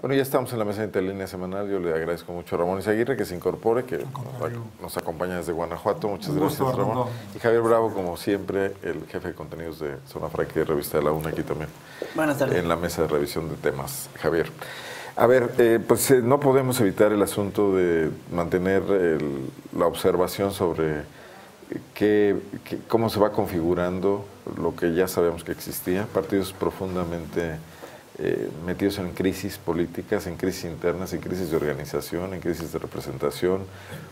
Bueno, ya estamos en la mesa de interlínea semanal. Yo le agradezco mucho a Ramón Izaguirre que se incorpore, que nos acompaña desde Guanajuato. Muchas gracias, Ramón. Y Javier Bravo, como siempre, el jefe de contenidos de Zona Franca y Revista de la UNA aquí también. Buenas tardes. En la mesa de revisión de temas. Javier. A ver, eh, pues eh, no podemos evitar el asunto de mantener la observación sobre qué, cómo se va configurando lo que ya sabemos que existía, partidos profundamente eh, metidos en crisis políticas, en crisis internas, en crisis de organización, en crisis de representación,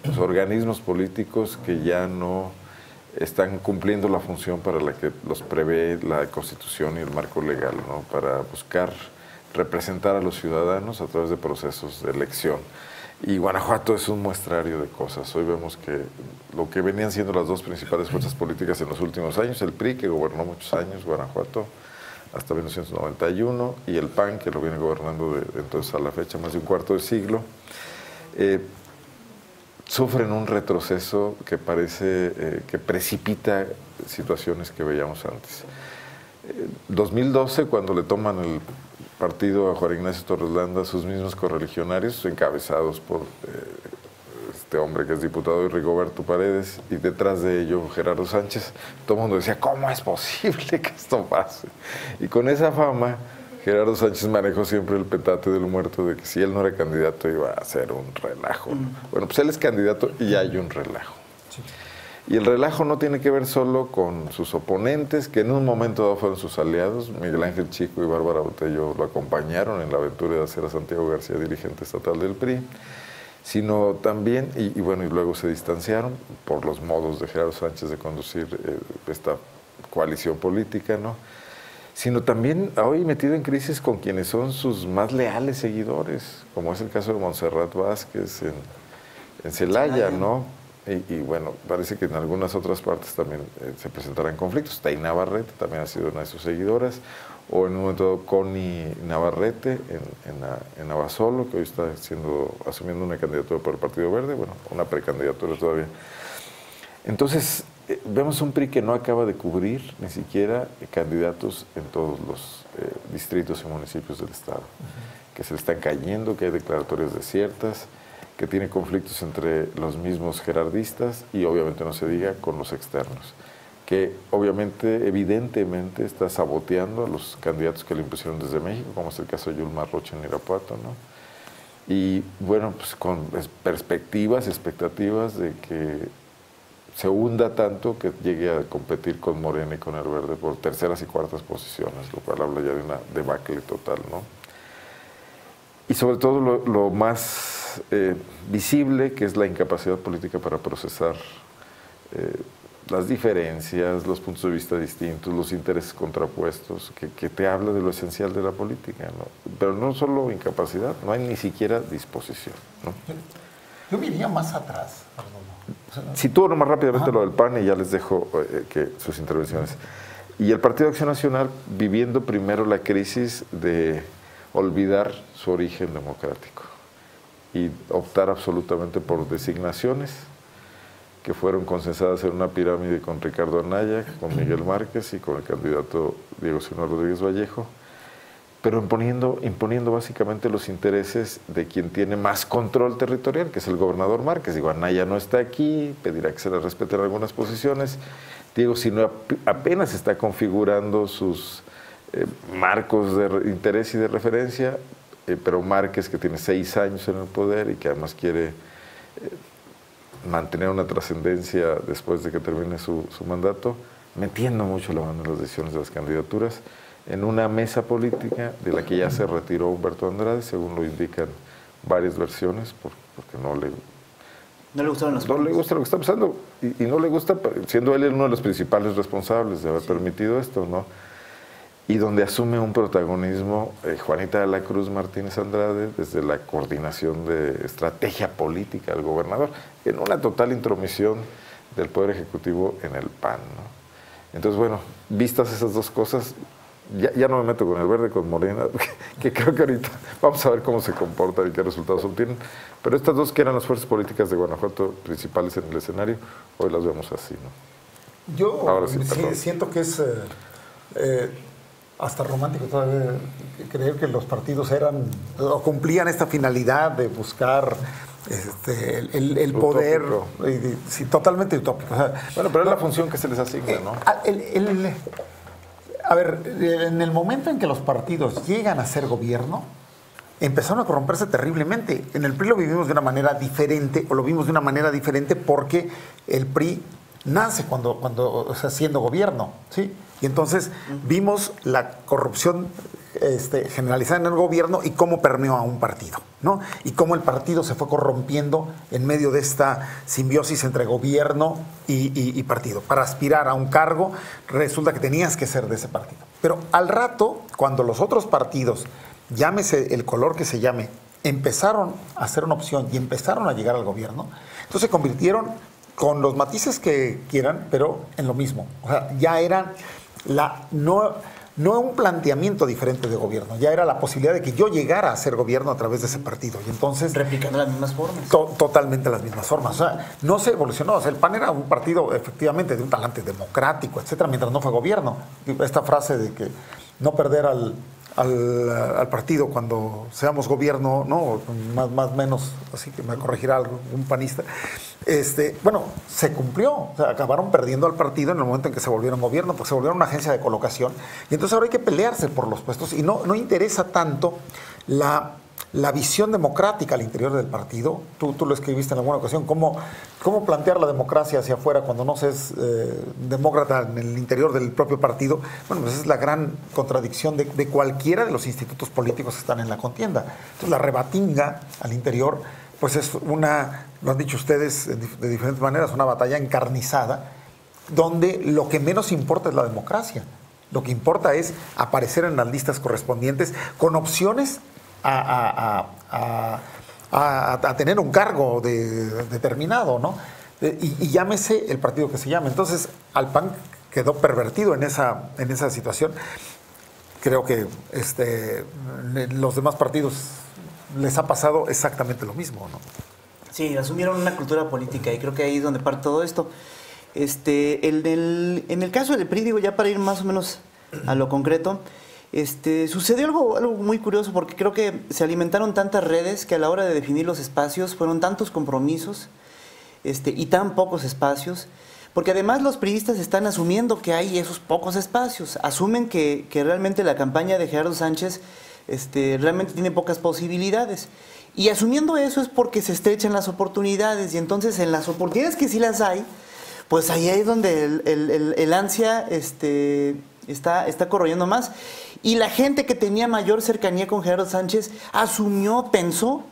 los organismos políticos que ya no están cumpliendo la función para la que los prevé la Constitución y el marco legal, ¿no? para buscar representar a los ciudadanos a través de procesos de elección. Y Guanajuato es un muestrario de cosas. Hoy vemos que lo que venían siendo las dos principales fuerzas políticas en los últimos años, el PRI, que gobernó muchos años Guanajuato, hasta 1991, y el PAN, que lo viene gobernando de, entonces a la fecha, más de un cuarto de siglo, eh, sufren un retroceso que parece eh, que precipita situaciones que veíamos antes. 2012, eh, cuando le toman el partido a Juan Ignacio Torres Landa, sus mismos correligionarios, encabezados por este hombre que es diputado y Rigoberto Paredes, y detrás de ello Gerardo Sánchez, todo el mundo decía, ¿cómo es posible que esto pase? Y con esa fama, Gerardo Sánchez manejó siempre el petate del muerto de que si él no era candidato iba a ser un relajo. Mm. Bueno, pues él es candidato y hay un relajo. Y el relajo no tiene que ver solo con sus oponentes, que en un momento dado fueron sus aliados. Miguel Ángel Chico y Bárbara Botello lo acompañaron en la aventura de hacer a Santiago García dirigente estatal del PRI sino también, y, bueno, y luego se distanciaron por los modos de Gerardo Sánchez de conducir eh, esta coalición política, ¿no? Sino también hoy metido en crisis con quienes son sus más leales seguidores, como es el caso de Montserrat Vázquez en, en Celaya, ¿no? Y, bueno, parece que en algunas otras partes también eh, se presentarán conflictos. Taina Barrete también ha sido una de sus seguidoras o en un momento dado Connie Navarrete en, en, Abasolo, que hoy está siendo, asumiendo una candidatura por el Partido Verde, bueno, una precandidatura todavía. Entonces, eh, vemos un PRI que no acaba de cubrir ni siquiera candidatos en todos los eh, distritos y municipios del Estado, que se le están cayendo, que hay declaratorias desiertas, que tiene conflictos entre los mismos gerardistas y obviamente no se diga con los externos que obviamente, evidentemente, está saboteando a los candidatos que le impusieron desde México, como es el caso de Yulma Rocha en Irapuato, ¿no? Y bueno, pues con perspectivas, expectativas de que se hunda tanto que llegue a competir con Morena y con el Verde por terceras y cuartas posiciones, lo cual habla ya de una debacle total, ¿no? Y sobre todo lo, más eh, visible, que es la incapacidad política para procesar eh, las diferencias, los puntos de vista distintos, los intereses contrapuestos, que, te habla de lo esencial de la política. ¿no? Pero no solo incapacidad, no hay ni siquiera disposición. ¿no? Yo iría más atrás. Si tú más rápidamente lo del PAN y ya les dejo eh, que sus intervenciones. Y el Partido Acción Nacional viviendo primero la crisis de olvidar su origen democrático y optar absolutamente por designaciones que fueron consensadas en una pirámide con Ricardo Anaya, con Miguel Márquez y con el candidato Diego Simón Rodríguez Vallejo, pero imponiendo, imponiendo básicamente los intereses de quien tiene más control territorial, que es el gobernador Márquez. Digo, Anaya no está aquí, pedirá que se le respeten algunas posiciones. Diego Sino apenas está configurando sus eh, marcos de interés y de referencia, eh, pero Márquez, que tiene seis años en el poder y que además quiere... Eh, mantener una trascendencia después de que termine su, mandato, metiendo mucho la mano en las decisiones de las candidaturas, en una mesa política de la que ya se retiró Humberto Andrade, según lo indican varias versiones, porque no le, no le, no le gusta lo que está pasando y, no le gusta, siendo él uno de los principales responsables de haber permitido esto, ¿no? Y donde asume un protagonismo eh, Juanita de la Cruz Martínez Andrade desde la coordinación de estrategia política del gobernador, en una total intromisión del Poder Ejecutivo en el PAN. Entonces, bueno, vistas esas dos cosas, ya, no me meto con el verde, con Morena, que creo que ahorita vamos a ver cómo se comporta y qué resultados obtienen, pero estas dos que eran las fuerzas políticas de Guanajuato principales en el escenario, hoy las vemos así. ¿no? Yo Ahora sí, siento que es... Eh, eh, hasta romántico todavía creer que los partidos eran o cumplían esta finalidad de buscar este, el, el poder. Y- sí, totalmente utópico. O sea, Bueno, pero es la función que se les asigna, ¿no? El- el- a ver, en el momento en que los partidos llegan a ser gobierno, empezaron a corromperse terriblemente. En el PRI lo vivimos de una manera diferente, o lo vimos de una manera diferente porque el PRI nace cuando, cuando o sea, siendo gobierno, ¿sí? Y entonces vimos la corrupción este, generalizada en el gobierno y cómo permeó a un partido, ¿no? Y cómo el partido se fue corrompiendo en medio de esta simbiosis entre gobierno y, y- partido. Para aspirar a un cargo, resulta que tenías que ser de ese partido. Pero al rato, cuando los otros partidos, llámese el color que se llame, empezaron a ser una opción y empezaron a llegar al gobierno, entonces se convirtieron con los matices que quieran, pero en lo mismo. O sea, ya era la no no un planteamiento diferente de gobierno, ya era la posibilidad de que yo llegara a ser gobierno a través de ese partido. Y entonces Replicando las mismas formas. to- totalmente las mismas formas. O sea, no se evolucionó. O sea, el PAN era un partido efectivamente de un talante democrático, etcétera, mientras no fue gobierno. Esta frase de que no perder al, al, al partido cuando seamos gobierno, ¿no? Más, más menos, así que me corregirá algo, un panista. Este, bueno, se cumplió. Acabaron perdiendo al partido en el momento en que se volvieron gobierno, porque se volvieron una agencia de colocación. Y entonces ahora hay que pelearse por los puestos y no, no interesa tanto la la visión democrática al interior del partido. Tú, tú lo escribiste en alguna ocasión, cómo, cómo plantear la democracia hacia afuera cuando no se es eh, demócrata en el interior del propio partido. Bueno, pues es la gran contradicción de, de cualquiera de los institutos políticos que están en la contienda. Entonces la rebatinga al interior, pues es una, lo han dicho ustedes de diferentes maneras, una batalla encarnizada donde lo que menos importa es la democracia. Lo que importa es aparecer en las listas correspondientes con opciones a, tener un cargo de- determinado, ¿no? Y, llámese el partido que se llame. Entonces, al PAN quedó pervertido en esa, en esa situación. Creo que este, los demás partidos les ha pasado exactamente lo mismo, ¿no? Sí, asumieron una cultura política y creo que ahí es donde parte todo esto. Este, el en el caso del PRI, digo, ya para ir más o menos a lo concreto, este, sucedió algo, algo muy curioso porque creo que se alimentaron tantas redes que a la hora de definir los espacios fueron tantos compromisos este, y tan pocos espacios, porque además los priistas están asumiendo que hay esos pocos espacios, asumen que, que realmente la campaña de Gerardo Sánchez este, realmente tiene pocas posibilidades. Y asumiendo eso es porque se estrechan las oportunidades y entonces en las oportunidades que sí las hay, pues ahí es donde el, el- el- ansia este, está, está corroyendo más. Y la gente que tenía mayor cercanía con Gerardo Sánchez asumió, pensó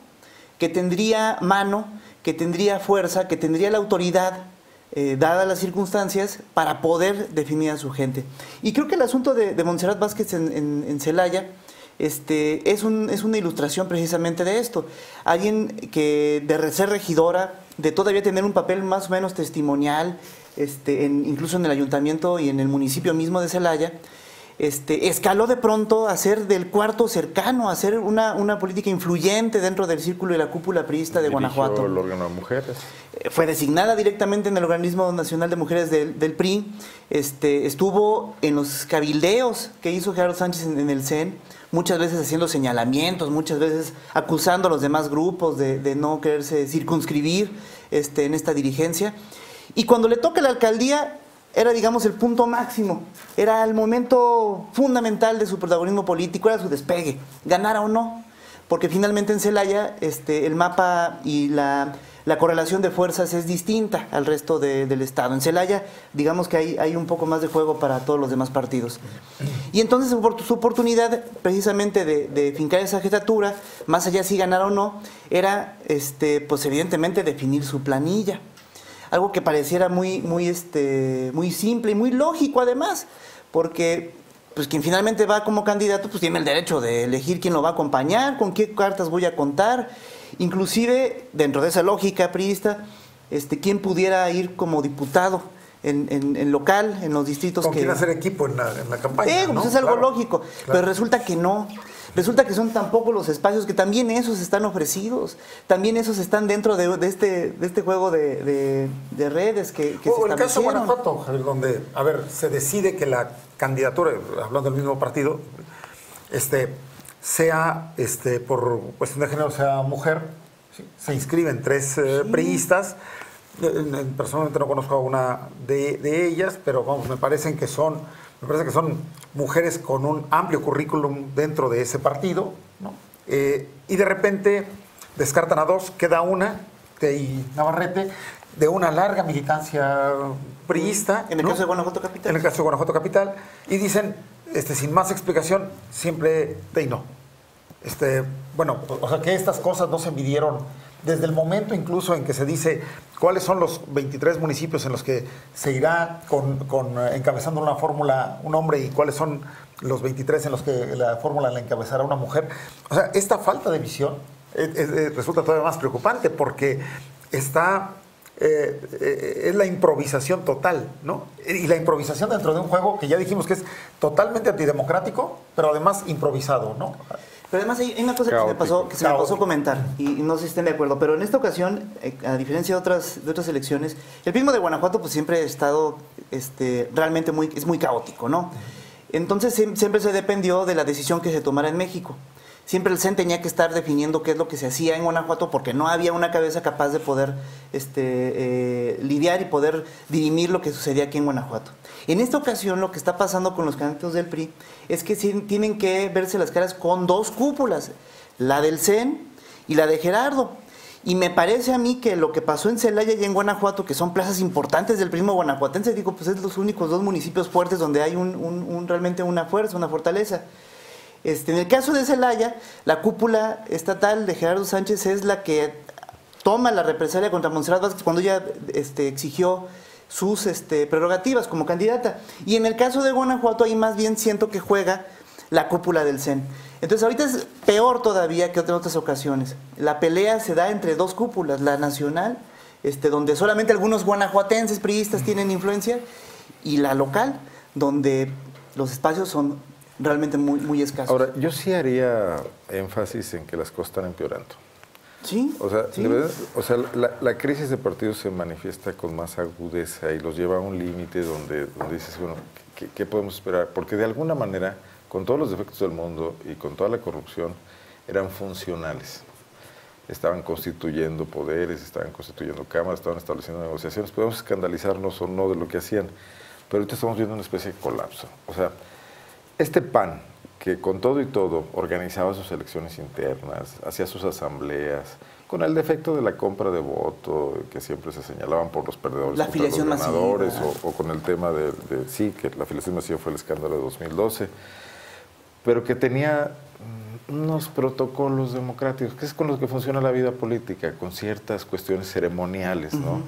que tendría mano, que tendría fuerza, que tendría la autoridad, eh, dadas las circunstancias, para poder definir a su gente. Y creo que el asunto de, de Montserrat Vázquez en, en- Celaya este, es, un- es una ilustración precisamente de esto. Alguien que de ser regidora, de todavía tener un papel más o menos testimonial, este, en- incluso en el ayuntamiento y en el municipio mismo de Celaya, este, escaló de pronto a ser del cuarto cercano, a ser una, una política influyente dentro del círculo y la cúpula priista de Dirigió Guanajuato. el órgano de mujeres. Eh, Fue designada directamente en el Organismo Nacional de Mujeres del, del PRI. Este, estuvo en los cabildeos que hizo Gerardo Sánchez en, en el CEN, muchas veces haciendo señalamientos, muchas veces acusando a los demás grupos de, de no quererse circunscribir este, en esta dirigencia. Y cuando le toca la alcaldía, era, digamos, el punto máximo. Era el momento fundamental de su protagonismo político, era su despegue, ganara o no. Porque finalmente en Celaya este, el mapa y la, la correlación de fuerzas es distinta al resto de- del Estado. En Celaya, digamos que hay, hay un poco más de juego para todos los demás partidos. Y entonces su opor- su oportunidad precisamente de, fincar esa jefatura, más allá si ganara o no, era este, pues evidentemente definir su planilla algo que pareciera muy, muy, este, muy simple y muy lógico además, porque pues quien finalmente va como candidato pues tiene el derecho de elegir quién lo va a acompañar, con qué cartas voy a contar, inclusive dentro de esa lógica priista, este, quién pudiera ir como diputado en, en- en local, en los distritos ¿Con que... quién hacer equipo en la, en la campaña? Eh, pues es algo Claro, lógico, claro. pero resulta que no. Resulta que son tan pocos los espacios que también esos están ofrecidos, también esos están dentro de, este, de este juego de, redes que, que o el caso de Guanajuato, donde, a ver, se decide que la candidatura, hablando del mismo partido, este, sea, este, por cuestión de género, sea mujer, se inscriben tres eh, priistas, personalmente no conozco a una de, ellas, pero vamos, me parecen que son, me parece que son mujeres con un amplio currículum dentro de ese partido, eh, y de repente descartan a dos, queda una, de Navarrete, de una larga militancia priista. En el caso de Guanajuato Capital. En el caso de Guanajuato Capital, y dicen, este, sin más explicación, siempre de y no. Este, bueno, o sea que estas cosas no se midieron desde el momento incluso en que se dice cuáles son los 23 municipios en los que se irá con, eh, encabezando una fórmula un hombre y cuáles son los 23 en los que la fórmula la encabezará una mujer. O sea, esta falta de visión resulta todavía más preocupante porque está eh, es la improvisación total, ¿no? Y la improvisación dentro de un juego que ya dijimos que es totalmente antidemocrático, pero además improvisado, ¿no? Pero además hay una cosa que, se me pasó, que se me pasó comentar, y, no sé si estén de acuerdo, pero en esta ocasión, eh, a diferencia de otras, de otras elecciones, el pismo de Guanajuato pues siempre ha estado este, realmente muy, es muy caótico, ¿no? Entonces siempre se dependió de la decisión que se tomara en México. Siempre el CEN tenía que estar definiendo qué es lo que se hacía en Guanajuato porque no había una cabeza capaz de poder este, eh, lidiar y poder dirimir lo que sucedía aquí en Guanajuato. En esta ocasión lo que está pasando con los candidatos del PRI es que tienen que verse las caras con dos cúpulas, la del CEN y la de Gerardo. Y me parece a mí que lo que pasó en Celaya y en Guanajuato, que son plazas importantes del prismo guanajuatense, digo, pues es los únicos dos municipios fuertes donde hay un, realmente una fuerza, una fortaleza. Este, en el caso de Celaya, la cúpula estatal de Gerardo Sánchez es la que toma la represalia contra Monserrat Vázquez cuando ella este, exigió sus este, prerrogativas como candidata. Y en el caso de Guanajuato, ahí más bien siento que juega la cúpula del CEN. Entonces ahorita es peor todavía que en otras ocasiones. La pelea se da entre dos cúpulas, la nacional, donde solamente algunos guanajuatenses priistas tienen influencia, y la local, donde los espacios son realmente muy, muy escasos. Ahora, yo sí haría énfasis en que las cosas están empeorando. Sí. O sea, o sea la, crisis de partidos se manifiesta con más agudeza y los lleva a un límite donde, donde dices, bueno, ¿qué, podemos esperar? Porque de alguna manera, con todos los defectos del mundo y con toda la corrupción, eran funcionales. Estaban constituyendo poderes, estaban constituyendo cámaras, estaban estableciendo negociaciones. Podemos escandalizarnos o no de lo que hacían, pero ahorita estamos viendo una especie de colapso. O sea, este PAN, que con todo y todo organizaba sus elecciones internas, hacía sus asambleas, con el defecto de la compra de voto, que siempre se señalaban por los perdedores, la afiliación los ganadores, o, con el tema de, sí, que la afiliación masiva fue el escándalo de 2012, pero que tenía mm, unos protocolos democráticos, que es con los que funciona la vida política, con ciertas cuestiones ceremoniales, ¿no?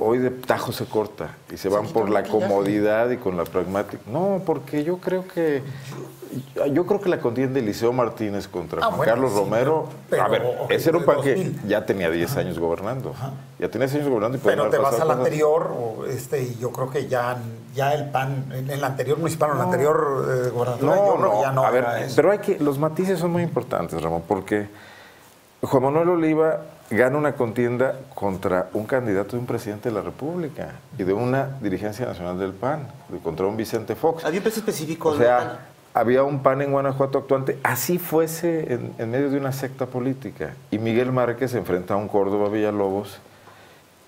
Hoy de tajo se corta y se van por la comodidad y con la pragmática. No, porque yo creo que yo creo que la contienda de Liceo Martínez contra ah, Juan Carlos Romero, a ver, ese era un PAN que ya tenía 10 años gobernando. Ya tenía 10 años gobernando y Pero te vas al anterior, este, y yo creo que ya, ya el PAN, en el anterior municipal, en el anterior eh, gobernador, no, ya no. A ver, pero hay que, los matices son muy importantes, Ramón, porque Juan Manuel Oliva gana una contienda contra un candidato de un presidente de la República y de una dirigencia nacional del PAN, contra un Vicente Fox. Había un peso específico. O sea, había un PAN en Guanajuato actuante, así fuese en, medio de una secta política. Y Miguel Márquez se enfrenta a un Córdoba Villalobos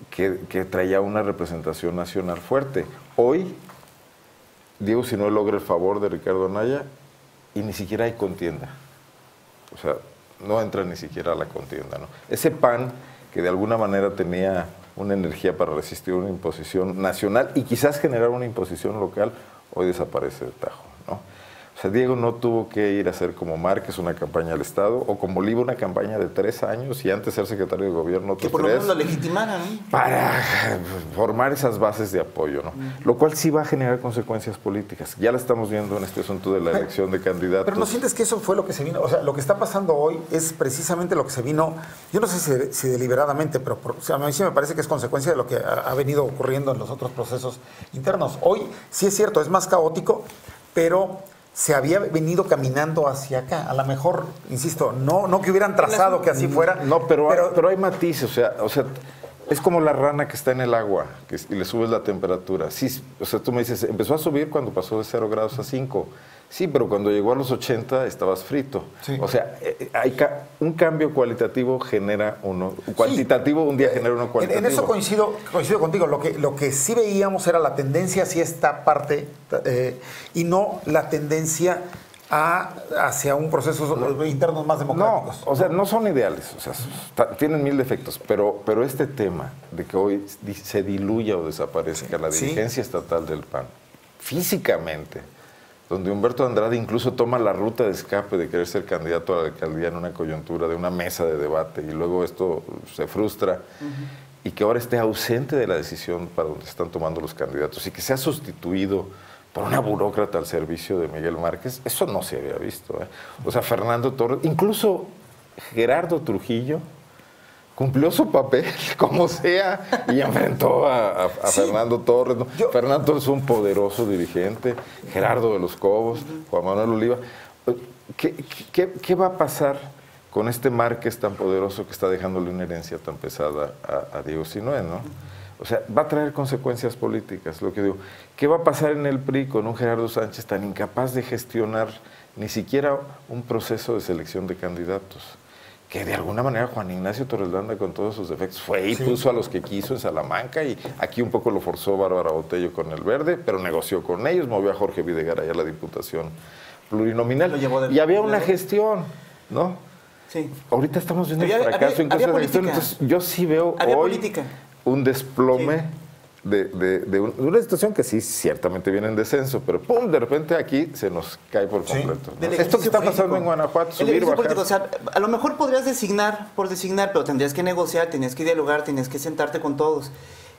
que, que traía una representación nacional fuerte. Hoy, Diego si no logra el favor de Ricardo Anaya y ni siquiera hay contienda. O sea, no entra ni siquiera a la contienda. ¿no? Ese PAN que de alguna manera tenía una energía para resistir una imposición nacional y quizás generar una imposición local, hoy desaparece de tajo. Sea, Diego no tuvo que ir a hacer como Márquez una campaña al Estado o como Oliva una campaña de tres años y antes ser secretario de gobierno que por lo menos lo legitimara, ¿no? Para formar esas bases de apoyo, ¿no? Lo cual sí va a generar consecuencias políticas. Ya lo estamos viendo en este asunto de la elección de candidatos. Pero no sientes que eso fue lo que se vino, o sea, lo que está pasando hoy es precisamente lo que se vino, yo no sé si, deliberadamente, pero a mí sí me parece que es consecuencia de lo que ha, ha venido ocurriendo en los otros procesos internos. Hoy sí es cierto, es más caótico, pero se había venido caminando hacia acá. A lo mejor, insisto, no, no que hubieran trazado que así fuera. No, pero, hay, pero hay matices, o sea, o sea, es como la rana que está en el agua que, y le subes la temperatura. Sí, o sea, tú me dices, empezó a subir cuando pasó de 0 grados a 5. Sí, pero cuando llegó a los 80 estabas frito. O sea, eh, eh, hay un cambio cualitativo genera uno, cuantitativo un día genera uno cualitativo. En, eso coincido, coincido contigo. Lo que, lo que sí veíamos era la tendencia hacia esta parte eh, y no la tendencia a, hacia un proceso interno más democrático. No, o sea, no son ideales, o sea, tienen mil defectos, pero, pero este tema de que hoy se diluya o desaparezca la dirigencia estatal del PAN, físicamente, donde Humberto Andrade incluso toma la ruta de escape de querer ser candidato a la alcaldía en una coyuntura de una mesa de debate y luego esto se frustra y que ahora esté ausente de la decisión para donde están tomando los candidatos y que sea sustituido por una burócrata al servicio de Miguel Márquez, eso no se había visto. ¿eh? O sea, Fernando Torres, incluso Gerardo Trujillo, cumplió su papel, como sea, y enfrentó a, Fernando Torres. Fernando Torres es un poderoso dirigente, Gerardo de los Cobos, Juan Manuel Oliva. ¿Qué, va a pasar con este Márquez tan poderoso que está dejándole una herencia tan pesada a, Diego Sinue, no? O sea, va a traer consecuencias políticas, lo que digo. ¿Qué va a pasar en el PRI con un Gerardo Sánchez tan incapaz de gestionar ni siquiera un proceso de selección de candidatos? Que de alguna manera Juan Ignacio Torres Landa con todos sus defectos fue y puso a los que quiso en Salamanca y aquí un poco lo forzó Bárbara Botello con el verde, pero negoció con ellos, movió a Jorge Videgar allá a la diputación plurinominal. y había una gestión, ¿no? Sí. Ahorita estamos viendo el fracaso incluso de gestión, entonces yo sí veo hoy un desplome de, una situación que sí ciertamente viene en descenso, pero pum, de repente aquí se nos cae por completo. Esto que está pasando en Guanajuato, subir, bajar. o sea, a lo mejor podrías designar por designar, pero tendrías que negociar, tenías que dialogar, tenías que sentarte con todos.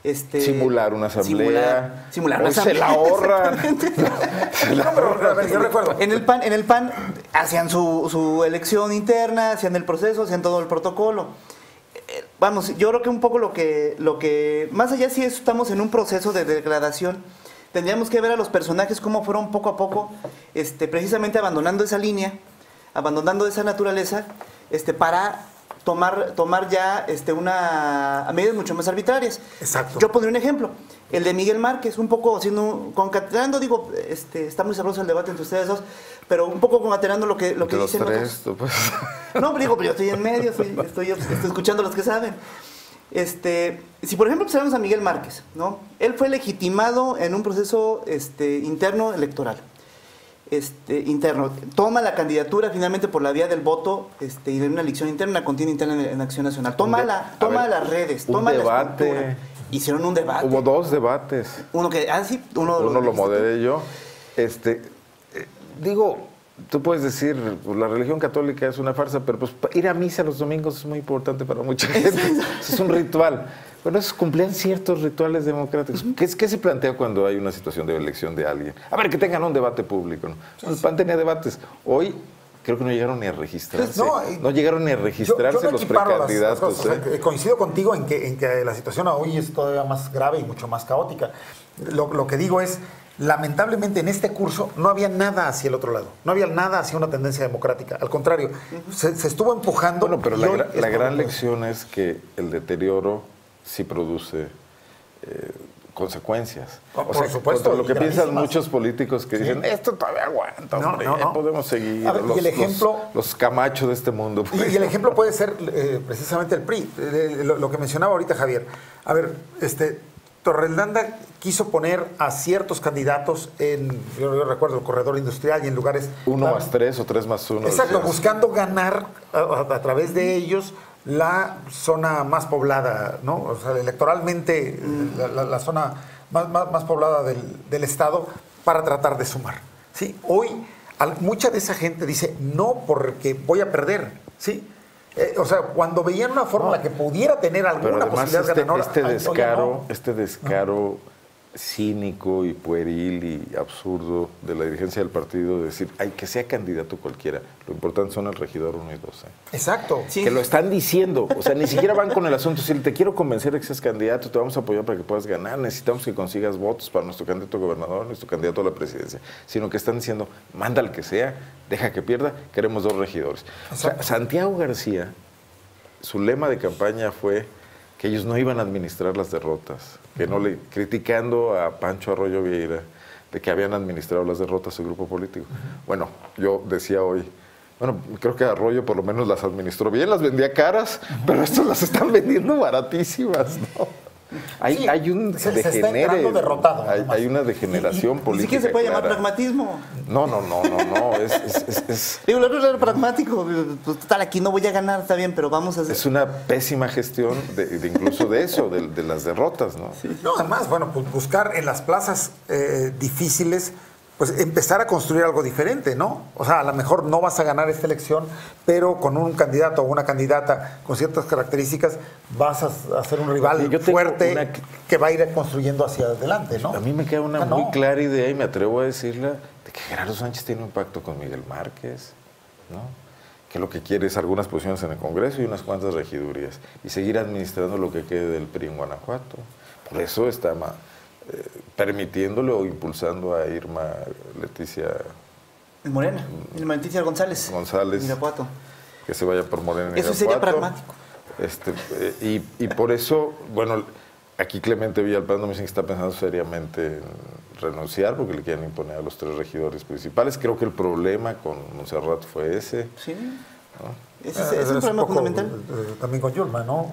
Este, simular una asamblea. Simular, una asamblea. Se la ahorran. yo recuerdo. En el PAN, en el PAN hacían su, su elección interna, hacían el proceso, hacían todo el protocolo vamos, yo creo que un poco lo que, lo que, más allá si estamos en un proceso de degradación, tendríamos que ver a los personajes cómo fueron poco a poco, este, precisamente abandonando esa línea, abandonando esa naturaleza, este, para tomar, tomar ya este, una, a medidas mucho más arbitrarias. Exacto. Yo pondré un ejemplo, el de Miguel Márquez, un poco haciendo, concatenando, digo, este, está muy sabroso el debate entre ustedes dos, pero un poco concatenando lo que, lo que dicen tres, pues. No, digo, pero yo estoy en medio, estoy, estoy, escuchando a los que saben. Este, si por ejemplo observamos a Miguel Márquez, ¿no? Él fue legitimado en un proceso este, interno electoral este, interno. Toma la candidatura finalmente por la vía del voto este, y de una elección interna, una contienda interna en, Acción Nacional. Toma, la, toma las redes, toma debate. Hicieron un debate. Hubo dos debates. Uno que, ah, sí, uno, uno lo moderé yo. Este, eh, digo, tú puedes decir, pues, la religión católica es una farsa, pero pues ir a misa los domingos es muy importante para mucha gente. es un ritual. Bueno, esos cumplían ciertos rituales democráticos. ¿Qué, ¿Qué, se plantea cuando hay una situación de elección de alguien? A ver, que tengan un debate público. ¿no? el PAN tenía debates. Hoy creo que no llegaron ni a registrarse. No, llegaron ni a registrarse los precandidatos. ¿eh? coincido contigo en que, en que la situación hoy es todavía más grave y mucho más caótica. Lo, lo, que digo es, lamentablemente en este curso no había nada hacia el otro lado. No había nada hacia una tendencia democrática. Al contrario, se, estuvo empujando. Bueno, pero la, la gran lección es que el deterioro sí produce eh, consecuencias. Oh, por supuesto. Lo que piensan muchos políticos que dicen, esto todavía aguanta, no, podemos seguir. los, y el ejemplo, los, camachos de este mundo. Y, el ejemplo puede ser eh, precisamente el PRI, eh, lo, que mencionaba ahorita Javier. A ver, este, Torrelanda quiso poner a ciertos candidatos en, yo, recuerdo, el corredor industrial y en lugares... Uno más tres o tres más uno. Exacto, buscando ganar a, través de ellos la zona más poblada, ¿no? O sea, electoralmente la, zona más, más, poblada del, Estado para tratar de sumar. ¿sí? Hoy mucha de esa gente dice, no porque voy a perder, ¿sí? Eh, o sea, cuando veían una fórmula que pudiera tener alguna posibilidad este, de Este descaro, este descaro cínico y pueril y absurdo de la dirigencia del partido de decir, ay, que sea candidato cualquiera. Lo importante son el regidor 1 y 2. ¿eh? Exacto. Que lo están diciendo. O sea, ni siquiera van con el asunto. Si te quiero convencer de que seas candidato, te vamos a apoyar para que puedas ganar. Necesitamos que consigas votos para nuestro candidato a gobernador, nuestro candidato a la presidencia. Sino que están diciendo, manda al que sea, deja que pierda, queremos dos regidores. O sea, Santiago García, su lema de campaña fue que ellos no iban a administrar las derrotas, que no le criticando a Pancho Arroyo Vieira de que habían administrado las derrotas su grupo político. Bueno, yo decía hoy, bueno, creo que Arroyo por lo menos las administró bien, las vendía caras, pero estos las están vendiendo baratísimas, ¿no? Hay, hay un se, derrotado. Hay, una degeneración política. Ni siquiera se puede llamar pragmatismo. No, no, no, no, no. Es, es, es, Digo, lo otro pragmático. Pues, total, aquí no voy a ganar, está bien, pero vamos a hacer. Es una pésima gestión de, incluso de eso, de, las derrotas, ¿no? No, además, bueno, pues buscar en las plazas eh, difíciles pues empezar a construir algo diferente, ¿no? O sea, a lo mejor no vas a ganar esta elección, pero con un candidato o una candidata con ciertas características vas a hacer un rival fuerte que va a ir construyendo hacia adelante, ¿no? A mí me queda una ah, muy clara idea y me atrevo a decirla de que Gerardo Sánchez tiene un pacto con Miguel Márquez, ¿no? Que lo que quiere es algunas posiciones en el Congreso y unas cuantas regidurías y seguir administrando lo que quede del PRI en Guanajuato. Por eso está eh, permitiéndole o impulsando a Irma Leticia. Morena, Irma Leticia González. González. Irapuato. Que se vaya por Morena. Eso sería pragmático. Este, eh, y, y, por eso, bueno, aquí Clemente Villalpando me dicen que está pensando seriamente en renunciar porque le quieren imponer a los tres regidores principales. Creo que el problema con Monserrat fue ese. Sí. Ese es, un problema fundamental. también con Yulma, ¿no?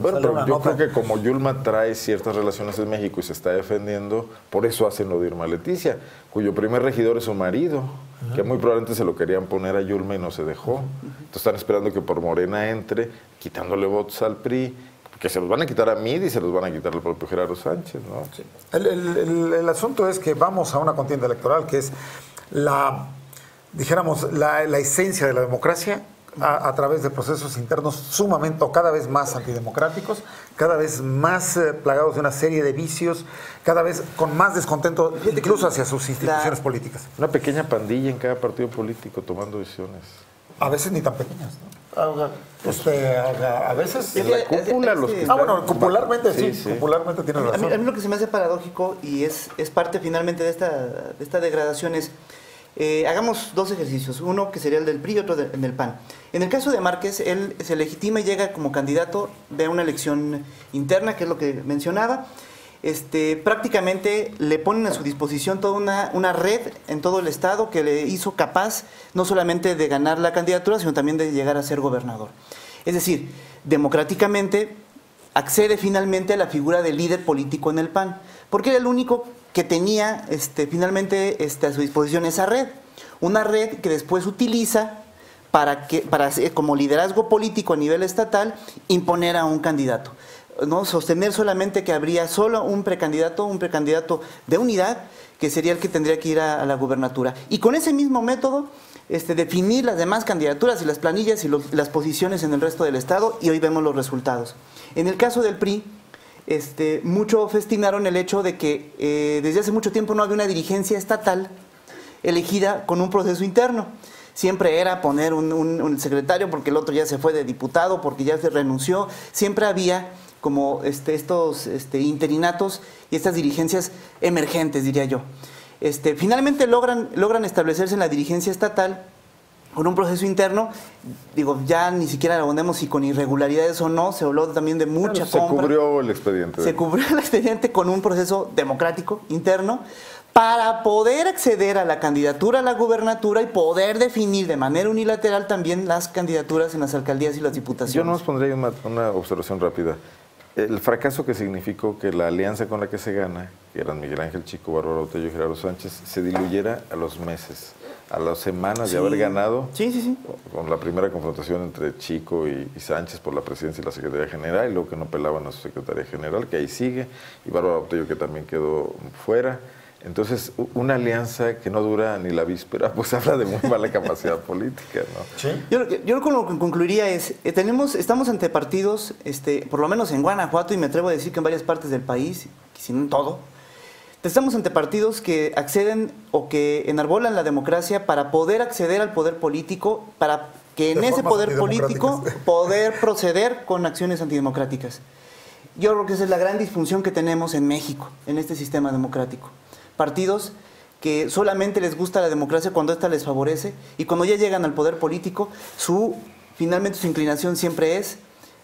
bueno, pero yo creo que como Yulma trae ciertas relaciones en México y se está defendiendo, por eso hacen lo de Irma Leticia, cuyo primer regidor es su marido, que muy probablemente se lo querían poner a Yulma y no se dejó. Entonces están esperando que por Morena entre, quitándole votos al PRI, que se los van a quitar a Mid y se los van a quitar al propio Gerardo Sánchez, ¿no? el asunto es que vamos a una contienda electoral que es la dijéramos, la, esencia de la democracia a, través de procesos internos sumamente o cada vez más antidemocráticos, cada vez más eh, plagados de una serie de vicios, cada vez con más descontento incluso hacia sus instituciones políticas. Una pequeña pandilla en cada partido político tomando decisiones. A veces ni tan pequeñas, ¿no? Este, a, veces la cúpula los que Ah, bueno, popularmente sí, sí, popularmente tiene razón. A mí, lo que se me hace paradójico y es, es parte finalmente de esta, de esta degradación es eh, hagamos dos ejercicios, uno que sería el del PRI y otro en el PAN. En el caso de Márquez, él se legitima y llega como candidato de una elección interna, que es lo que mencionaba. Este, prácticamente le ponen a su disposición toda una, una, red en todo el estado que le hizo capaz no solamente de ganar la candidatura, sino también de llegar a ser gobernador. Es decir, democráticamente accede finalmente a la figura de líder político en el PAN, porque era el único que tenía este, finalmente este, a su disposición esa red. Una red que después utiliza para, que, para como liderazgo político a nivel estatal imponer a un candidato. ¿no? Sostener solamente que habría solo un precandidato, un precandidato de unidad, que sería el que tendría que ir a, la gubernatura. Y con ese mismo método, este, definir las demás candidaturas y las planillas y las posiciones en el resto del Estado, y hoy vemos los resultados. En el caso del PRI, este, mucho festinaron el hecho de que eh, desde hace mucho tiempo no había una dirigencia estatal elegida con un proceso interno. Siempre era poner un, secretario porque el otro ya se fue de diputado, porque ya se renunció. Siempre había como este, estos este, interinatos y estas dirigencias emergentes, diría yo. Este, finalmente logran, logran establecerse en la dirigencia estatal con un proceso interno, digo, ya ni siquiera abondemos si con irregularidades o no, se habló también de mucha Se cubrió el expediente. Se cubrió el expediente con un proceso democrático interno para poder acceder a la candidatura a la gubernatura y poder definir de manera unilateral también las candidaturas en las alcaldías y las diputaciones. Yo nos pondría una, una observación rápida. El fracaso que significó que la alianza con la que se gana, que eran Miguel Ángel Chico, Bárbara Otello y Gerardo Sánchez, se diluyera a los meses a las semanas de haber ganado con la primera confrontación entre Chico y, Sánchez por la presidencia y la Secretaría General, y luego que no pelaban a su Secretaría General, que ahí sigue, y Bárbara Botello que también quedó fuera. Entonces, una alianza que no dura ni la víspera, pues habla de muy mala capacidad política, ¿no? ¿Sí? Yo, lo que, yo lo que concluiría es, eh, tenemos, estamos ante partidos, este, por lo menos en Guanajuato, y me atrevo a decir que en varias partes del país, si no en todo, estamos ante partidos que acceden o que enarbolan la democracia para poder acceder al poder político, para que en ese poder político poder proceder con acciones antidemocráticas. Yo creo que esa es la gran disfunción que tenemos en México, en este sistema democrático partidos que solamente les gusta la democracia cuando ésta les favorece y cuando ya llegan al poder político, su, finalmente su inclinación siempre es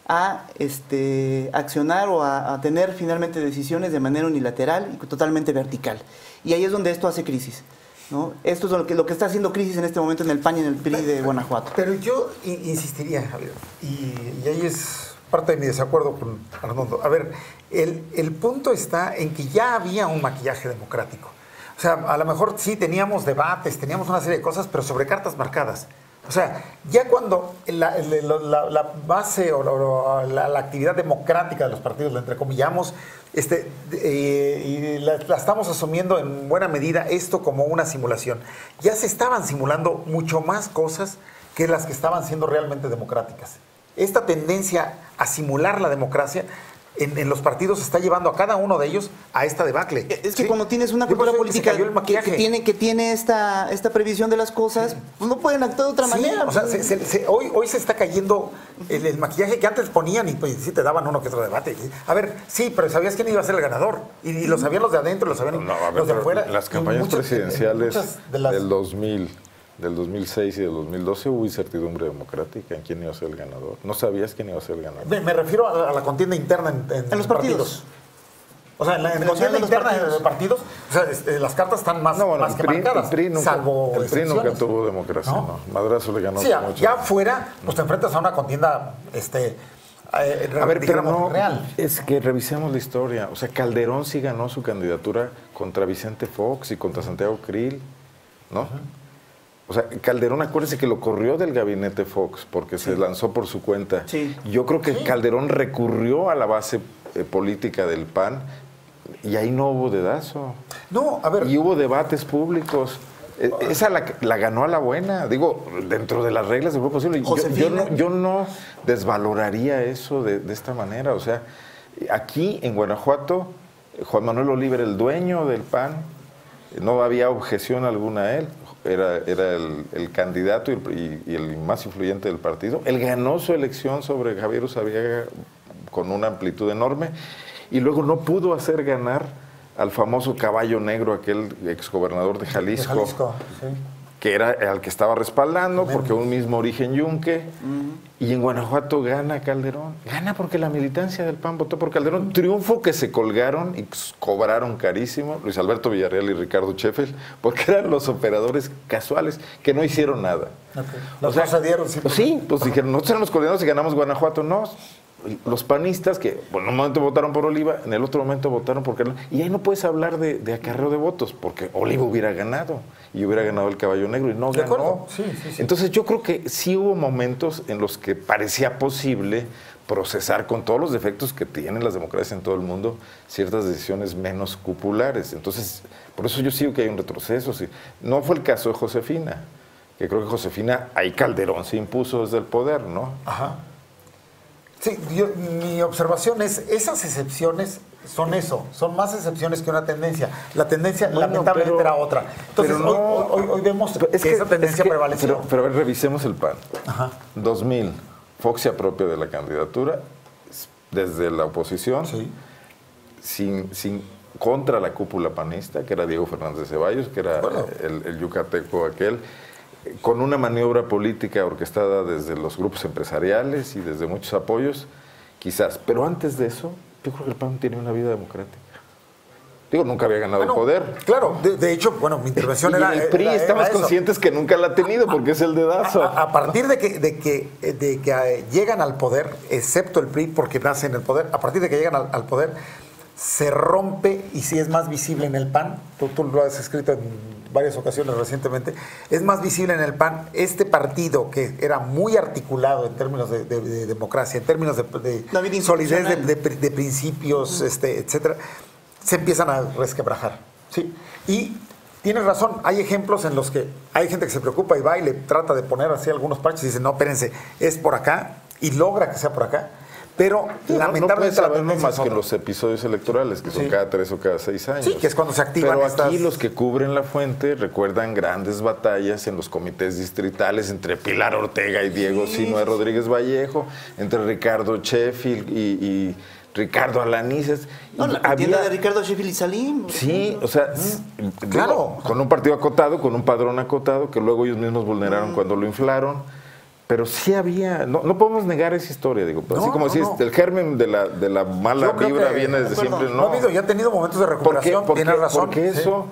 a este, accionar o a, tener finalmente decisiones de manera unilateral y totalmente vertical. Y ahí es donde esto hace crisis. ¿no? Esto es lo que, lo que está haciendo crisis en este momento en el PAN y en el PRI de Guanajuato. Pero yo insistiría, Javier, y, y ahí es parte de mi desacuerdo con Arnoldo. A ver, el, el, punto está en que ya había un maquillaje democrático. O sea, a lo mejor sí teníamos debates, teníamos una serie de cosas, pero sobre cartas marcadas. O sea, ya cuando la, base o la, actividad democrática de los partidos, la entrecomillamos, este, eh, y la, estamos asumiendo en buena medida esto como una simulación. Ya se estaban simulando mucho más cosas que las que estaban siendo realmente democráticas esta tendencia a simular la democracia en, los partidos está llevando a cada uno de ellos a esta debacle. Es que cuando tienes una cultura política que, tiene, que tiene esta, esta previsión de las cosas, pues no pueden actuar de otra manera. O sea, hoy, hoy se está cayendo el, maquillaje que antes ponían y pues sí te daban uno que otro debate. A ver, sí, pero ¿sabías quién iba a ser el ganador? Y, lo sabían los de adentro, lo sabían los de afuera. Las campañas presidenciales del 2000 del 2006 y del 2012 hubo incertidumbre democrática en quién iba a ser el ganador. No sabías quién iba a ser el ganador. Me, refiero a la, contienda interna en, los partidos. O sea, en la, contienda interna de los partidos, o sea, este, las cartas están más, no, más que marcadas, el PRI nunca, salvo El PRI nunca tuvo democracia, ¿no? Madrazo le ganó sí, Ya afuera, pues te enfrentas a una contienda este, eh, a ver, pero no, real. es que revisemos la historia. O sea, Calderón sí ganó su candidatura contra Vicente Fox y contra Santiago Krill, ¿no? O sea, Calderón, acuérdese que lo corrió del gabinete Fox porque se lanzó por su cuenta. Yo creo que Calderón recurrió a la base eh, política del PAN y ahí no hubo dedazo. No, a ver. Y hubo debates públicos. E, esa la, ganó a la buena, digo, dentro de las reglas del fue posible. Yo, no, desvaloraría eso de, de esta manera. O sea, aquí en Guanajuato, Juan Manuel Oliver, el dueño del PAN, no había objeción alguna a él era, era el, candidato y el, más influyente del partido. Él ganó su elección sobre Javier Usabiaga con una amplitud enorme y luego no pudo hacer ganar al famoso caballo negro, aquel exgobernador de Jalisco. De Jalisco sí que era al que estaba respaldando, porque un mismo origen yunque, y en Guanajuato gana Calderón. Gana porque la militancia del PAN votó por Calderón. Triunfo que se colgaron y cobraron carísimo Luis Alberto Villarreal y Ricardo Sheffield, porque eran los operadores casuales que no hicieron nada. O sea, dieron, sí, sí, pues dijeron, nosotros éramos coordinados y ganamos Guanajuato. No, los panistas que bueno, en un momento votaron por Oliva, en el otro momento votaron por Carlos. Y ahí no puedes hablar de, de, acarreo de votos, porque Oliva hubiera ganado y hubiera ganado el caballo negro y no ganó. Entonces yo creo que sí hubo momentos en los que parecía posible procesar con todos los defectos que tienen las democracias en todo el mundo ciertas decisiones menos cupulares. Entonces, por eso yo sigo que hay un retroceso. No fue el caso de Josefina, que creo que Josefina, ahí Calderón se impuso desde el poder, ¿no? Ajá. Sí, mi observación es, esas excepciones son eso, son más excepciones que una tendencia. La tendencia lamentablemente era otra. Entonces, hoy, vemos que, esa tendencia prevaleció. Pero, revisemos el PAN. Ajá. 2000, Fox se apropia de la candidatura desde la oposición, sin, sin, contra la cúpula panista, que era Diego Fernández de Ceballos, que era el, el yucateco aquel con una maniobra política orquestada desde los grupos empresariales y desde muchos apoyos, quizás. Pero antes de eso, yo creo que el PAN tiene una vida democrática. Digo, nunca había ganado el poder. Claro, de, hecho, bueno, mi intervención y era. El PRI estamos conscientes que nunca la ha tenido porque es el dedazo. A, a, partir de que, de que, de que eh, llegan al poder, excepto el PRI porque nace en el poder, a partir de que llegan al, poder, se rompe y si es más visible en el PAN, tú, tú lo has escrito en varias ocasiones recientemente, es más visible en el PAN este partido que era muy articulado en términos de, democracia, en términos de, solidez de, principios, este, etcétera, se empiezan a resquebrajar. Sí, y tienes razón, hay ejemplos en los que hay gente que se preocupa y va y le trata de poner así algunos parches y dice, no, espérense, es por acá, y logra que sea por acá. Pero lamentablemente no, no más que los episodios electorales, que son cada tres o cada seis años. Sí, que es cuando se activan Pero aquí los que cubren la fuente recuerdan grandes batallas en los comités distritales entre Pilar Ortega y Diego sí. Sino Rodríguez Vallejo, entre Ricardo Sheffield y, Ricardo Alanices. No, la había... de Ricardo Sheffield y Salim. Sí, o sea, claro. con un partido acotado, con un padrón acotado, que luego ellos mismos vulneraron cuando lo inflaron pero sí había, no, no podemos negar esa historia, digo, así como decís, el germen de la, de la mala vibra viene desde siempre. No, ha habido, ya ha tenido momentos de recuperación, ¿Por qué, razón. Porque eso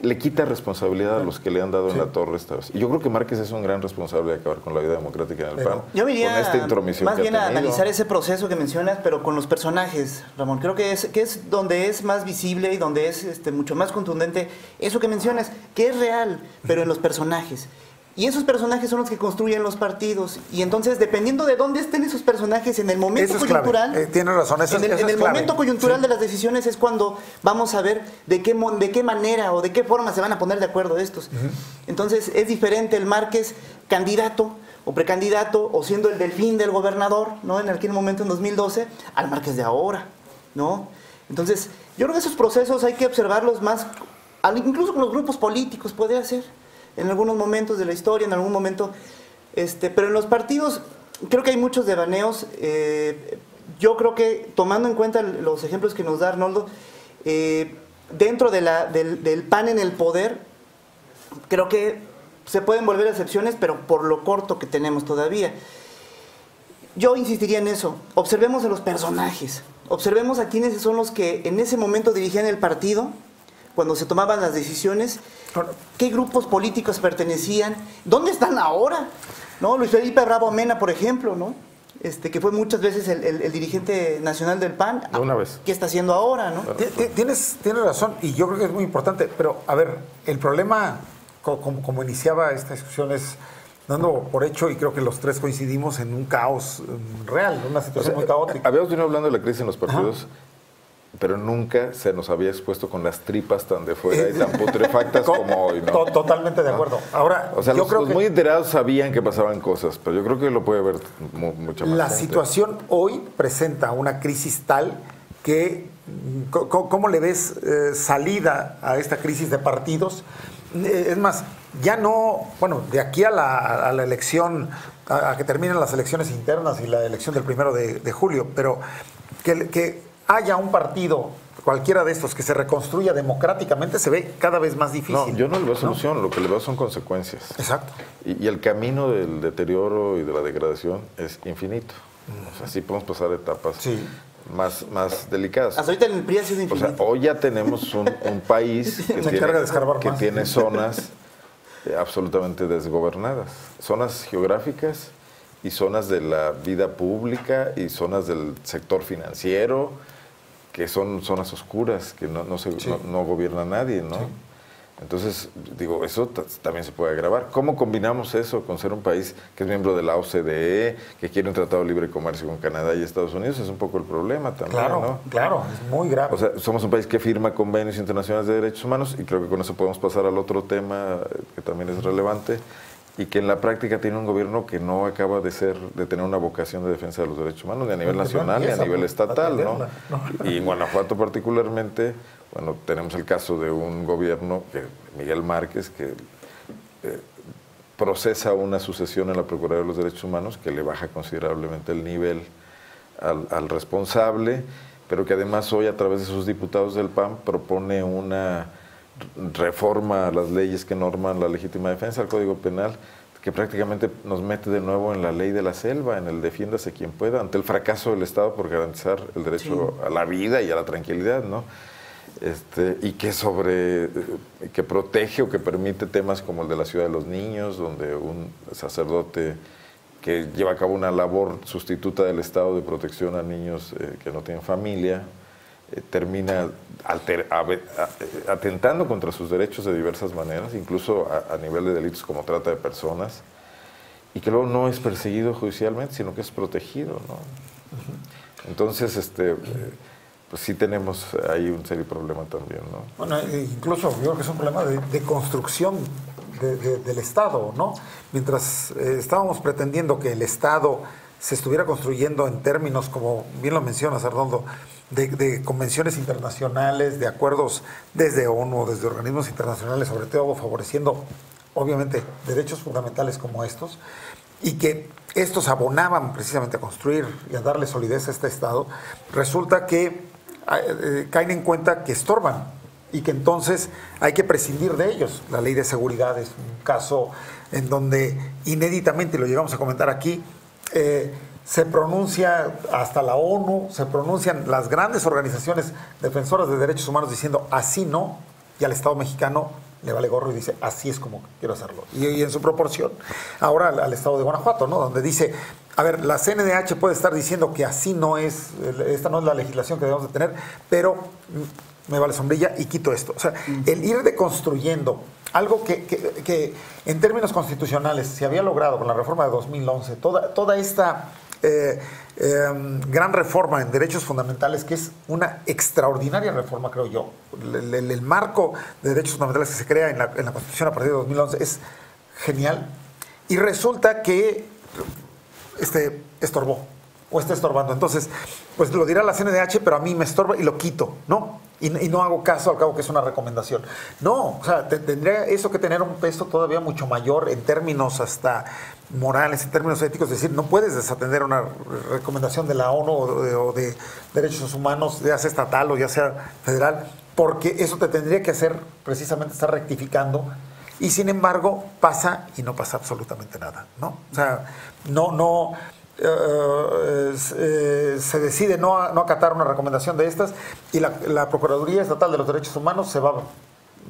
le quita responsabilidad a los que le han dado en la torre esta vez. Y yo creo que Márquez es un gran responsable de acabar con la vida democrática en el PAN. Yo iría con esta intromisión más bien a analizar ese proceso que mencionas, pero con los personajes, Ramón. Creo que es, que es donde es más visible y donde es este, mucho más contundente eso que mencionas, que es real, pero en los personajes. Y esos personajes son los que construyen los partidos. Y entonces, dependiendo de dónde estén esos personajes en el momento coyuntural. Eh, tiene razón, En el, en el momento coyuntural de las decisiones es cuando vamos a ver de qué, de qué manera o de qué forma se van a poner de acuerdo estos. Entonces, es diferente el Márquez candidato o precandidato o siendo el delfín del gobernador, ¿no? En aquel momento, en 2012, al Márquez de ahora, ¿no? Entonces, yo creo que esos procesos hay que observarlos más, incluso con los grupos políticos puede hacer en algunos momentos de la historia, en algún momento, este, pero en los partidos creo que hay muchos devaneos. Eh, yo creo que tomando en cuenta los ejemplos que nos da Arnoldo, eh, dentro de la, del, del, PAN en el poder, creo que se pueden volver excepciones, pero por lo corto que tenemos todavía. Yo insistiría en eso. Observemos a los personajes. Observemos a quienes son los que en ese momento dirigían el partido cuando se tomaban las decisiones, qué grupos políticos pertenecían, dónde están ahora. ¿No? Luis Felipe Bravo Mena, por ejemplo, ¿no? Este, que fue muchas veces el, dirigente nacional del PAN. una vez. ¿Qué está haciendo ahora? ¿no? Tienes, tienes razón, y yo creo que es muy importante, pero a ver, el problema, como, como iniciaba esta discusión, es dando por hecho, y creo que los tres coincidimos en un caos mm, real, una situación muy caótica. Habíamos venido hablando de la crisis en los partidos pero nunca se nos había expuesto con las tripas tan de fuera y tan putrefactas como hoy, ¿no? Totalmente de acuerdo. Ahora, o sea, los, muy enterados sabían que pasaban cosas, pero yo creo que lo puede ver mucha más La situación hoy presenta una crisis tal que, ¿cómo, le ves eh, salida a esta crisis de partidos? Eh, es más, ya no, bueno, de aquí a la, elección, a, que terminen las elecciones internas y la elección del primero de, julio, pero que, que haya un partido cualquiera de estos que se reconstruya democráticamente se ve cada vez más difícil. No, yo no le veo solución, lo que le veo son consecuencias. Exacto. Y, el camino del deterioro y de la degradación es infinito. O sea, sí podemos pasar etapas más, más delicadas. Hasta ahorita en el PRI ha sido infinito. O sea, hoy ya tenemos un, país que, tiene, que tiene zonas eh, absolutamente desgobernadas, zonas geográficas y zonas de la vida pública y zonas del sector financiero que son zonas oscuras, que no, no, se, no, gobierna nadie, ¿no? Entonces, digo, eso también se puede agravar. ¿Cómo combinamos eso con ser un país que es miembro de la OCDE, que quiere un tratado de libre comercio con Canadá y Estados Unidos? Es un poco el problema también, claro, ¿no? Claro, es muy grave. O sea, somos un país que firma convenios internacionales de derechos humanos y creo que con eso podemos pasar al otro tema eh, que también es relevante, y que en la práctica tiene un gobierno que no acaba de ser de tener una vocación de defensa de los derechos humanos ni a nivel nacional ni a nivel estatal, ¿no? Y en Guanajuato particularmente, bueno, tenemos el caso de un gobierno que Miguel Márquez que eh, procesa una sucesión en la Procuraduría de los Derechos Humanos que le baja considerablemente el nivel al, al responsable, pero que además hoy a través de sus diputados del PAN propone una reforma las leyes que norman la legítima defensa, al Código Penal, que prácticamente nos mete de nuevo en la ley de la selva, en el defiéndase quien pueda, ante el fracaso del Estado por garantizar el derecho a la vida y a la tranquilidad, ¿no? Este, y que sobre que protege o que permite temas como el de la ciudad de los niños, donde un sacerdote que lleva a cabo una labor sustituta del Estado de protección a niños eh, que no tienen familia, eh, termina atentando contra sus derechos de diversas maneras, incluso a, nivel de delitos como trata de personas, y que luego no es perseguido judicialmente, sino que es protegido. ¿no? Entonces, este, eh, pues sí tenemos ahí un serio problema también, ¿no? Bueno, e incluso yo creo que es un problema de, construcción del Estado, ¿no? Mientras eh, estábamos pretendiendo que el Estado se estuviera construyendo en términos, como bien lo mencionas, Arnoldo, de, convenciones internacionales, de acuerdos desde ONU, desde organismos internacionales, sobre todo favoreciendo, obviamente, derechos fundamentales como estos, y que estos abonaban precisamente a construir y a darle solidez a este Estado, resulta que eh, caen en cuenta que estorban y que entonces hay que prescindir de ellos. La ley de seguridad es un caso en donde inéditamente, lo llegamos a comentar aquí, eh, se pronuncia hasta la ONU, se pronuncian las grandes organizaciones defensoras de derechos humanos diciendo así no, y al Estado mexicano le vale gorro y dice así es como quiero hacerlo. Y, en su proporción, ahora al, Estado de Guanajuato, ¿no? donde dice, a ver, la CNDH puede estar diciendo que así no es, esta no es la legislación que debemos de tener, pero me vale sombrilla y quito esto. O sea, el ir deconstruyendo algo que, que, en términos constitucionales se había logrado con la reforma de 2011, toda, toda esta eh, em, gran reforma en derechos fundamentales, que es una extraordinaria reforma, creo yo. El, marco de derechos fundamentales que se crea en la, en la, Constitución a partir de 2011 es genial. Y resulta que este, estorbó o está estorbando. Entonces, pues lo dirá la CNDH, pero a mí me estorba y lo quito, ¿no? Y, no hago caso al cabo que es una recomendación. No, o sea, tendría eso que tener un peso todavía mucho mayor en términos hasta morales, en términos éticos, es decir, no puedes desatender una recomendación de la ONU o de, derechos humanos, ya sea estatal o ya sea federal, porque eso te tendría que hacer precisamente estar rectificando y sin embargo pasa y no pasa absolutamente nada, ¿no? O sea, no, no, eh, eh, se decide no, no, acatar una recomendación de estas y la, Procuraduría Estatal de los Derechos Humanos se va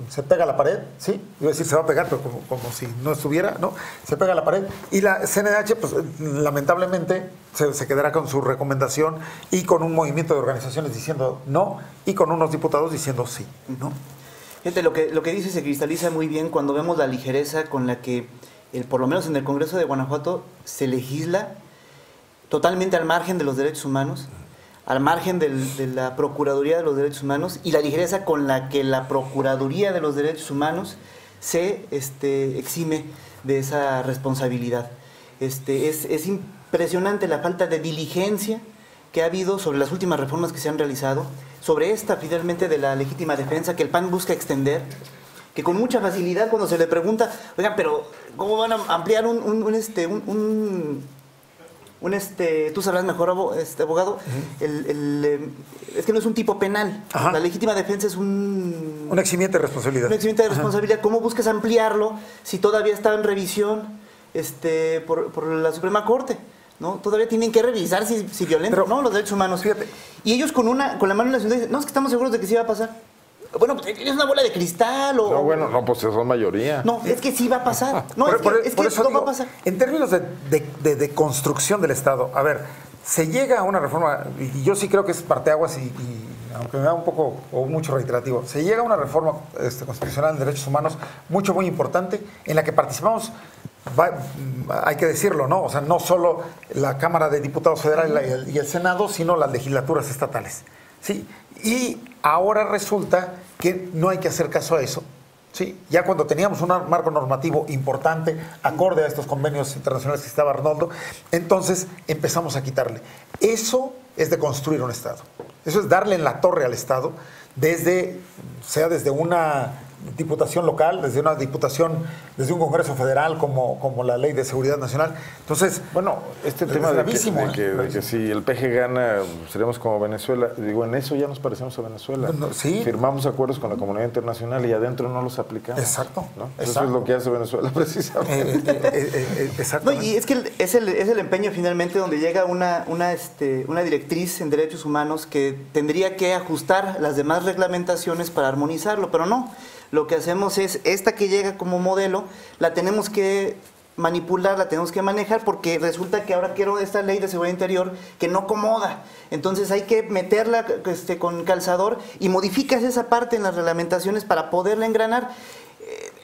se pega a la pared, ¿sí? Iba a decir se va a pegar, pero como, como, si no estuviera, ¿no? Se pega a la pared y la CNDH, pues lamentablemente se, se, quedará con su recomendación y con un movimiento de organizaciones diciendo no y con unos diputados diciendo sí, ¿no? Gente, lo que, lo que dice se cristaliza muy bien cuando vemos la ligereza con la que, el, por lo menos en el Congreso de Guanajuato, se legisla totalmente al margen de los derechos humanos, al margen de la Procuraduría de los Derechos Humanos y la ligereza con la que la Procuraduría de los Derechos Humanos se este, exime de esa responsabilidad. Este, es, es impresionante la falta de diligencia que ha habido sobre las últimas reformas que se han realizado, sobre esta finalmente de la legítima defensa que el PAN busca extender, que con mucha facilidad cuando se le pregunta, oigan, pero ¿cómo van a ampliar un, este, un un este, tú sabrás mejor, este abogado, el, em, es que no es un tipo penal. La legítima defensa es un... Un eximiente de responsabilidad. Un eximiente de responsabilidad. ¿Cómo buscas ampliarlo si todavía está en revisión este, por, la Suprema Corte? ¿no? Todavía tienen que revisar si, si violentan no los derechos humanos. Fíjate. Y ellos con, una, con la mano en la ciudad dicen, no, es que estamos seguros de que sí va a pasar. Bueno, pues tienes una bola de cristal o... No, bueno, no, pues son mayoría. No, es que sí va a pasar. No, es, que, es que eso va a pasar. En términos de, de, construcción del Estado, a ver, se llega a una reforma, y yo sí creo que es parteaguas y, y aunque me da un poco o mucho reiterativo, se llega a una reforma este, constitucional en derechos humanos mucho, muy importante, en la que participamos hay que decirlo, ¿no? O sea, no solo la Cámara de Diputados Federal y el, y el Senado, sino las legislaturas estatales. ¿Sí? Y ahora resulta que no hay que hacer caso a eso. ¿sí? Ya cuando teníamos un marco normativo importante, acorde a estos convenios internacionales que estaba Arnoldo, entonces empezamos a quitarle. Eso es de construir un Estado. Eso es darle en la torre al Estado, desde, sea desde una diputación local, desde una diputación, desde un Congreso Federal como, como la Ley de Seguridad Nacional. Entonces, bueno, este tema es gravísimo. De, que, de, que, si el PG gana, seremos como Venezuela. Digo, en eso ya nos parecemos a Venezuela. ¿sí? Firmamos acuerdos con la comunidad internacional y adentro no los aplicamos. Exacto. Eso es lo que hace Venezuela precisamente. Eh, eh, eh, y es que es el, es el empeño finalmente donde llega una, una, este, una directriz en derechos humanos que tendría que ajustar las demás reglamentaciones para armonizarlo, pero no lo que hacemos es, esta que llega como modelo, la tenemos que manipular, la tenemos que manejar, porque resulta que ahora quiero esta ley de seguridad interior que no acomoda. Entonces hay que meterla este, con calzador y modificas esa parte en las reglamentaciones para poderla engranar.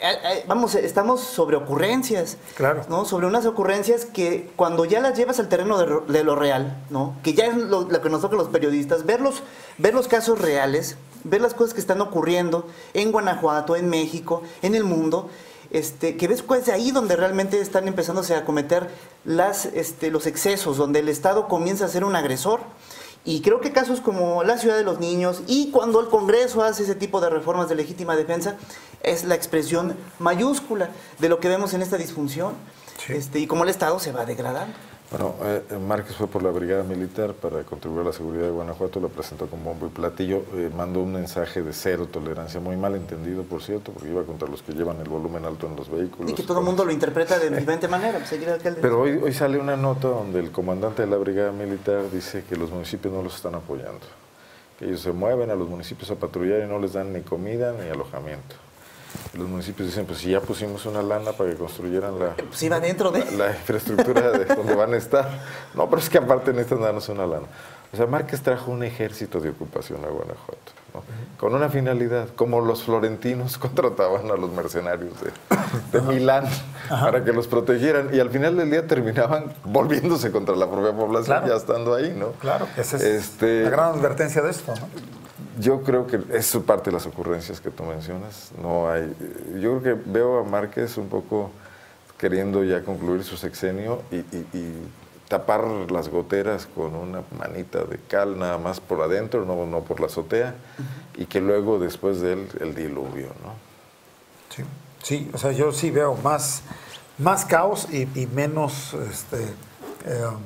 Eh, vamos, estamos sobre ocurrencias. Claro. ¿no? Sobre unas ocurrencias que cuando ya las llevas al terreno de, lo real, ¿no? Que ya es lo, que nos toca a los periodistas, ver los, ver los casos reales, ver las cosas que están ocurriendo en Guanajuato, en México, en el mundo. Este, que ves pues de ahí donde realmente están empezándose a cometer las, este, los excesos, donde el Estado comienza a ser un agresor. Y creo que casos como la ciudad de los niños y cuando el Congreso hace ese tipo de reformas de legítima defensa, es la expresión mayúscula de lo que vemos en esta disfunción este, y cómo el Estado se va degradando. Bueno, eh, Márquez fue por la Brigada Militar para contribuir a la seguridad de Guanajuato, lo presentó con bombo y platillo, eh, mandó un mensaje de cero tolerancia, muy mal entendido, por cierto, porque iba contra los que llevan el volumen alto en los vehículos. Y que todo el mundo lo interpreta de diferente manera. Pues, Pero hoy, hoy sale una nota donde el comandante de la Brigada Militar dice que los municipios no los están apoyando, que ellos se mueven a los municipios a patrullar y no les dan ni comida ni alojamiento los municipios dicen, pues si ya pusimos una lana para que construyeran la, pues iba dentro de... la, infraestructura de donde van a estar. No, pero es que aparte necesitan darnos una lana. O sea, Márquez trajo un ejército de ocupación a Guanajuato, con una finalidad, como los florentinos contrataban a los mercenarios de, Milán para que los protegieran y al final del día terminaban volviéndose contra la propia población ya estando ahí, ¿no? Claro, esa es este, la gran advertencia de esto, ¿no? Yo creo que es parte de las ocurrencias que tú mencionas. No hay, yo creo que veo a Márquez un poco queriendo ya concluir su sexenio y, tapar las goteras con una manita de cal nada más por adentro, no, no por la azotea, y que luego después de él el diluvio, ¿no? Sí, sí, o sea, yo sí veo más, más caos y, menos, este, em,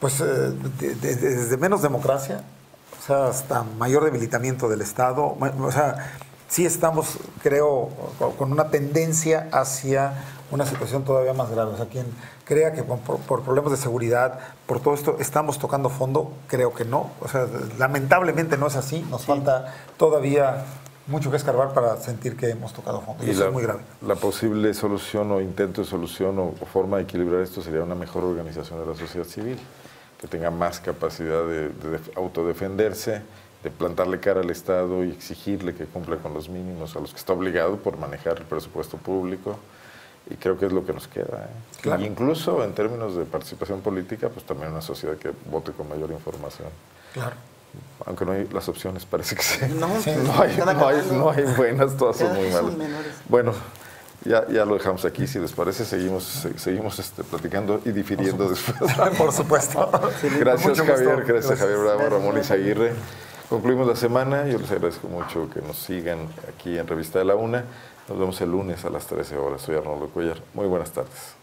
pues, eh, desde menos democracia sea, hasta mayor debilitamiento del Estado. O sea, sí estamos, creo, con una tendencia hacia una situación todavía más grave. O sea, quien crea que por, problemas de seguridad, por todo esto, estamos tocando fondo, creo que no. O sea, lamentablemente no es así. Nos falta todavía mucho que escarbar para sentir que hemos tocado fondo. Y, eso es muy grave. La posible solución o intento de solución o forma de equilibrar esto sería una mejor organización de la sociedad civil que tenga más capacidad de, autodefenderse, de plantarle cara al Estado y exigirle que cumpla con los mínimos a los que está obligado por manejar el presupuesto público. Y creo que es lo que nos queda. ¿eh? incluso en términos de participación política, pues también una sociedad que vote con mayor información. Claro. Aunque no hay las opciones, parece que sí. No, no, hay, no, hay, buenas, todas son muy malas. Bueno, ya, ya lo dejamos aquí, si les parece, seguimos, seguimos este, platicando y difiriendo después. Por supuesto. gracias Javier, gracias, Javier Bravo, Ramón Izaguirre. Concluimos la semana, yo les agradezco mucho que nos sigan aquí en Revista de la Una. Nos vemos el lunes a las 13 horas. Soy Arnoldo Cuellar. Muy buenas tardes.